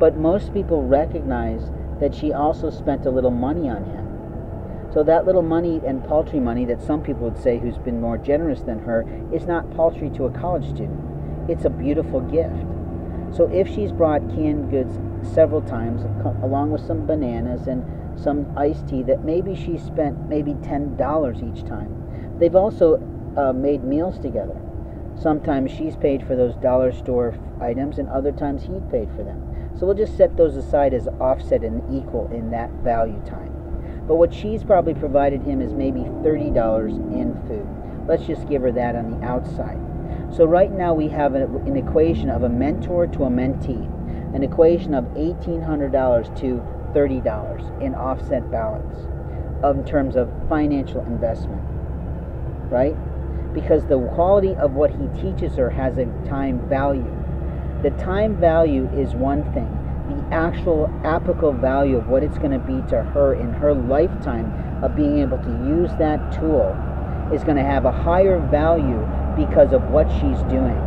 But most people recognize that she also spent a little money on him. So that little money and paltry money that some people would say who's been more generous than her is not paltry to a college student. It's a beautiful gift. So if she's brought canned goods several times along with some bananas and some iced tea that maybe she spent maybe $10 each time. They've also uh, made meals together. Sometimes she's paid for those dollar store items and other times he paid for them. So we'll just set those aside as offset and equal in that value time. But what she's probably provided him is maybe $30 in food. Let's just give her that on the outside. So right now we have an, equation of a mentor to a mentee, an equation of $1,800 to $30 in offset balance in terms of financial investment, right? Because the quality of what he teaches her has a time value. The time value is one thing. The actual applicable value of what it's going to be to her in her lifetime of being able to use that tool is going to have a higher value because of what she's doing.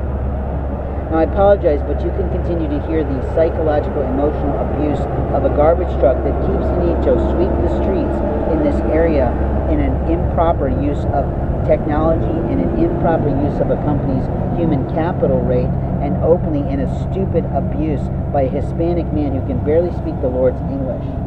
Now, I apologize, but you can continue to hear the psychological, emotional abuse of a garbage truck that keeps to sweep the streets in this area in an improper use of technology and an improper use of a company's human capital rate and openly in a stupid abuse by a Hispanic man who can barely speak the Lord's English.